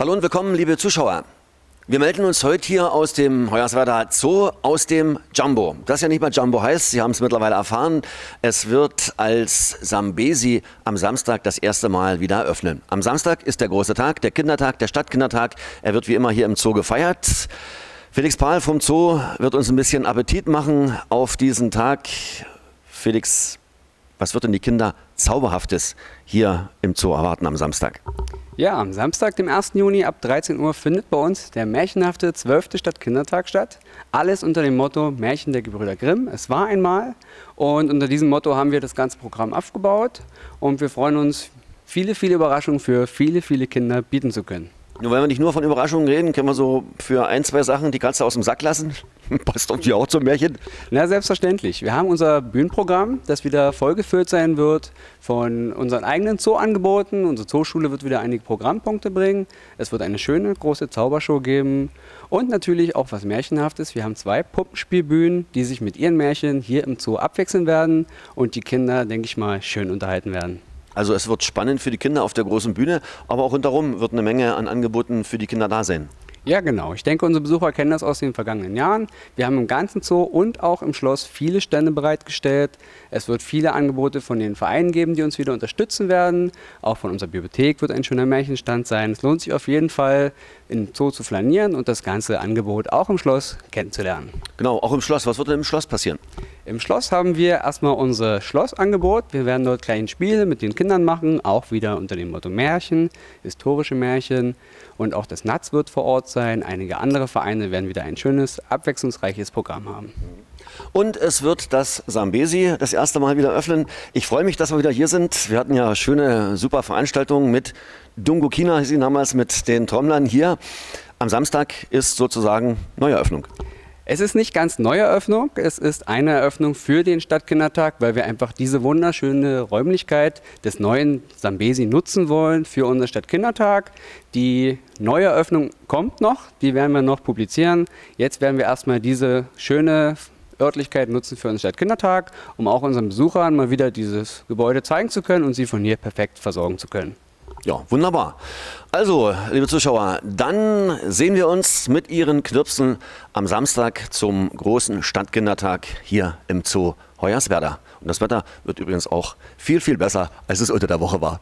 Hallo und willkommen, liebe Zuschauer. Wir melden uns heute hier aus dem Hoyerswerda Zoo, aus dem Jumbo. Das ja nicht mal Jumbo heißt, Sie haben es mittlerweile erfahren. Es wird als Sambesi am Samstag das erste Mal wieder öffnen. Am Samstag ist der große Tag, der Kindertag, der Stadtkindertag. Er wird wie immer hier im Zoo gefeiert. Felix Pahl vom Zoo wird uns ein bisschen Appetit machen auf diesen Tag. Felix, was wird denn die Kinder Zauberhaftes hier im Zoo erwarten am Samstag? Ja, am Samstag, dem 1. Juni ab 13 Uhr findet bei uns der märchenhafte 12. Stadtkindertag statt. Alles unter dem Motto Märchen der Gebrüder Grimm. Es war einmal und unter diesem Motto haben wir das ganze Programm aufgebaut und wir freuen uns, viele, viele Überraschungen für viele, viele Kinder bieten zu können. Nur wenn wir nicht nur von Überraschungen reden, können wir so für ein, zwei Sachen die Katze aus dem Sack lassen. Passt doch die auch zum Märchen? Na, selbstverständlich. Wir haben unser Bühnenprogramm, das wieder vollgefüllt sein wird von unseren eigenen Zoo-Angeboten. Unsere Zooschule wird wieder einige Programmpunkte bringen. Es wird eine schöne große Zaubershow geben und natürlich auch was Märchenhaftes. Wir haben zwei Puppenspielbühnen, die sich mit ihren Märchen hier im Zoo abwechseln werden und die Kinder, denke ich mal, schön unterhalten werden. Also es wird spannend für die Kinder auf der großen Bühne, aber auch rundherum wird eine Menge an Angeboten für die Kinder da sein. Ja, genau. Ich denke, unsere Besucher kennen das aus den vergangenen Jahren. Wir haben im ganzen Zoo und auch im Schloss viele Stände bereitgestellt. Es wird viele Angebote von den Vereinen geben, die uns wieder unterstützen werden. Auch von unserer Bibliothek wird ein schöner Märchenstand sein. Es lohnt sich auf jeden Fall, im Zoo zu flanieren und das ganze Angebot auch im Schloss kennenzulernen. Genau, auch im Schloss. Was wird denn im Schloss passieren? Im Schloss haben wir erstmal unser Schlossangebot. Wir werden dort kleine Spiele mit den Kindern machen, auch wieder unter dem Motto Märchen, historische Märchen. Und auch das Natz wird vor Ort sein. Einige andere Vereine werden wieder ein schönes, abwechslungsreiches Programm haben. Und es wird das Sambesi das erste Mal wieder öffnen. Ich freue mich, dass wir wieder hier sind. Wir hatten ja schöne, super Veranstaltungen mit Dungo Kina, sie damals mit den Trommlern hier. Am Samstag ist sozusagen Neueröffnung. Es ist nicht ganz Neueröffnung, es ist eine Eröffnung für den Stadtkindertag, weil wir einfach diese wunderschöne Räumlichkeit des neuen Sambesi nutzen wollen für unseren Stadtkindertag. Die Neueröffnung kommt noch, die werden wir noch publizieren. Jetzt werden wir erstmal diese schöne Örtlichkeit nutzen für unseren Stadtkindertag, um auch unseren Besuchern mal wieder dieses Gebäude zeigen zu können und sie von hier perfekt versorgen zu können. Ja, wunderbar. Also, liebe Zuschauer, dann sehen wir uns mit Ihren Knirpsen am Samstag zum großen Stadtkindertag hier im Zoo Hoyerswerda. Und das Wetter wird übrigens auch viel, viel besser, als es unter der Woche war.